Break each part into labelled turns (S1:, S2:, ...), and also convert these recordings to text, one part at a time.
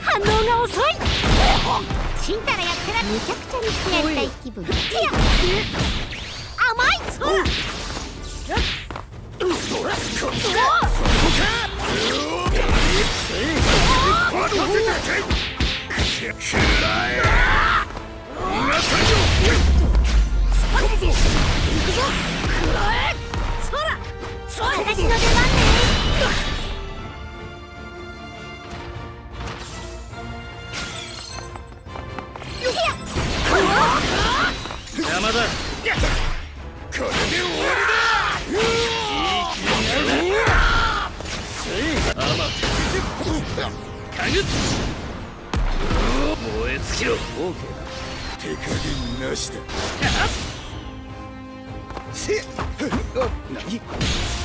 S1: 反応が遅い死んだらやったらむちゃくちゃにしてやりたい気分。いや甘いそらうそらそこか
S2: だ。これで終わりだ。いい気になるな。アマテかぐっ燃え尽きろ。オーケー手加減なしだ。せっ。何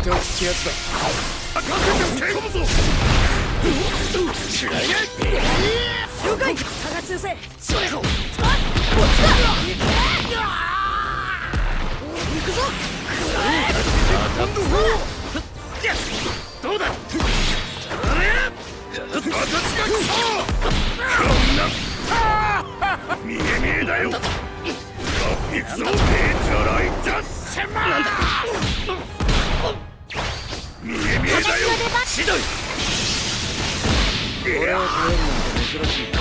S2: っておく気やつだ
S1: 行くぞ。
S2: 当たんどどうだ？私が来そうこんな見え見えだよ行くぞペートロイドなんだ見え見えだよひどい俺を頼るなんて珍しだ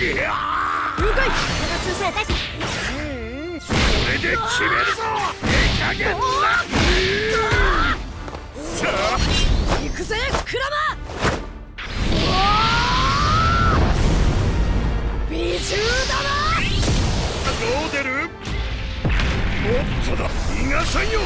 S2: いや
S1: 了解先生
S2: これで決めるぞ。出る。もっとだ。逃がさんよ。